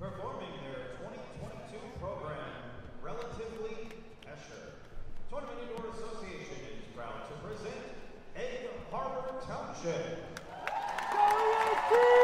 Performing their 2022 program, Relatively Escher. Tournament Indoor Association is proud to present Egg Harbor Township. Thank